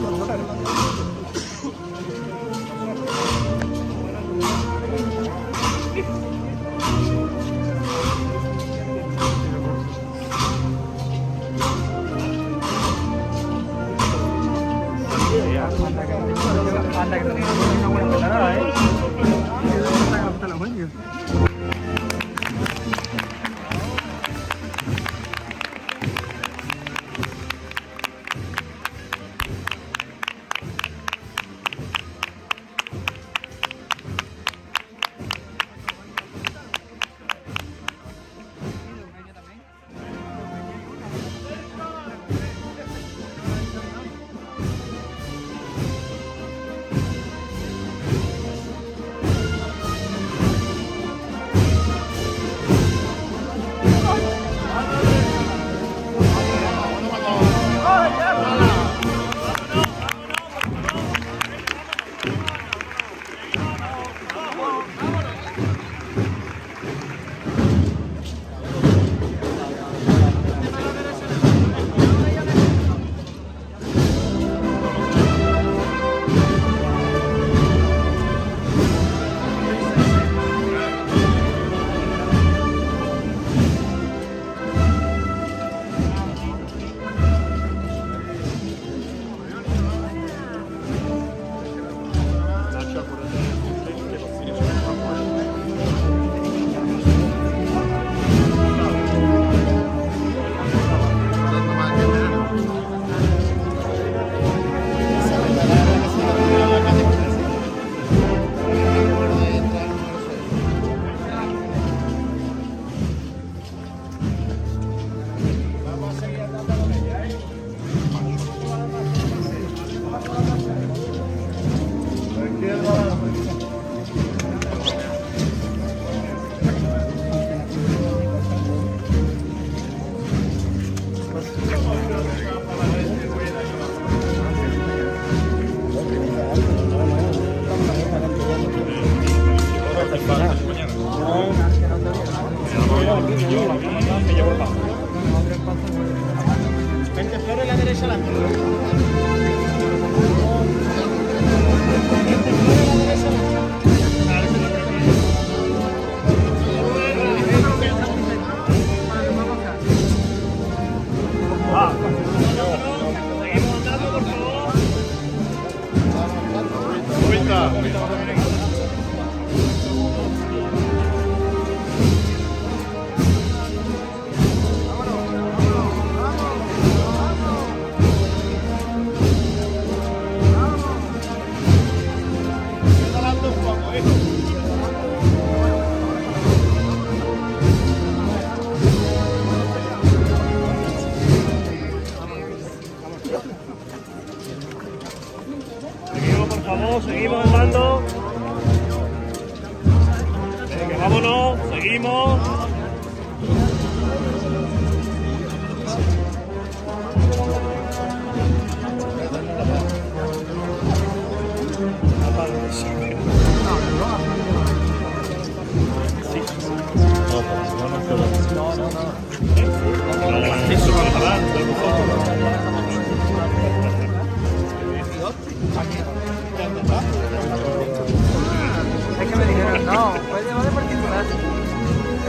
何